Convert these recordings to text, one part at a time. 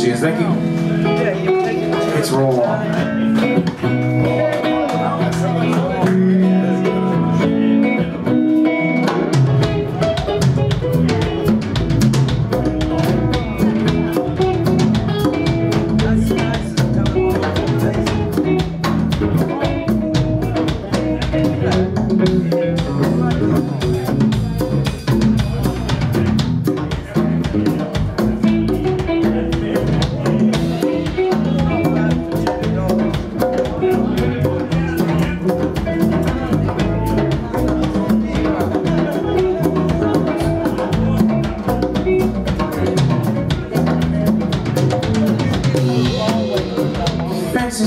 Cheers, thank you. It's roll on.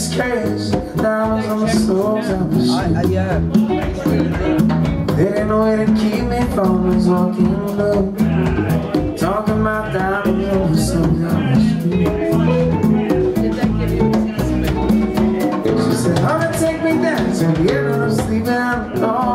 Fancy skirts, diamonds on the soles of the shoes. yeah. There ain't no way to keep me from this walking blue. Talking about diamonds on the soles of the shoes. She said, Honey, take me down to the end of the sleeping on the hallway.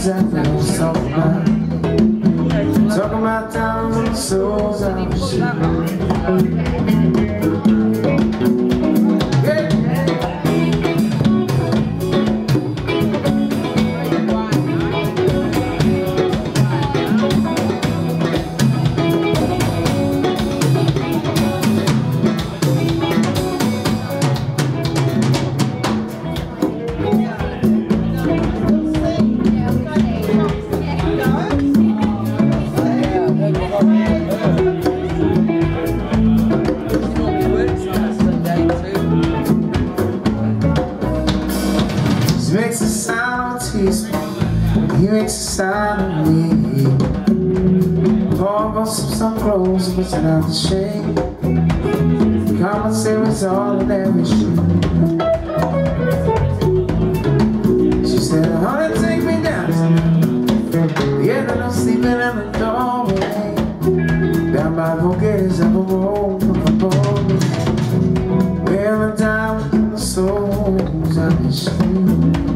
What I was talking about. Talking about diamonds and souls I was shooting. Me. Paul goes some some clothes, but not the shame. Commentary all in every shoe. She said, honey, take me down end of the sleeping in the doorway. Down by the bookcase of a roll of a ball. Wearing down the soles of his shoes.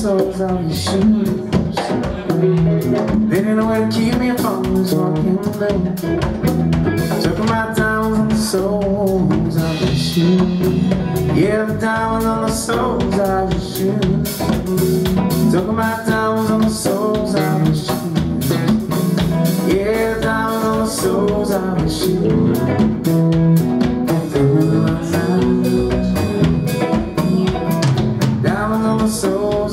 souls on your shoes Didn't know where to keep me from this walking blue Took my diamonds on the soles of your shoes Yeah, the diamonds on the soles of your shoes Took my diamonds on the soles of your shoes Yeah, the diamonds on the soles of your shoes Diamonds on the soles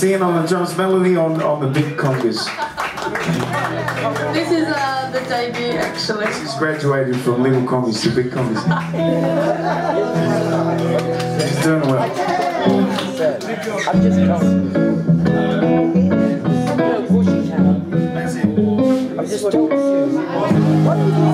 singing on the drums, Melody on, on the big congas. This is uh, the debut, actually. She's graduated from little congas to big congas. She's doing well. I'm just come. I've just you.